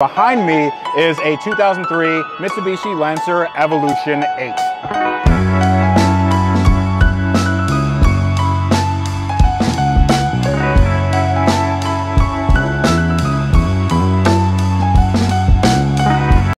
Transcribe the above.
Behind me is a 2003 Mitsubishi Lancer Evolution 8.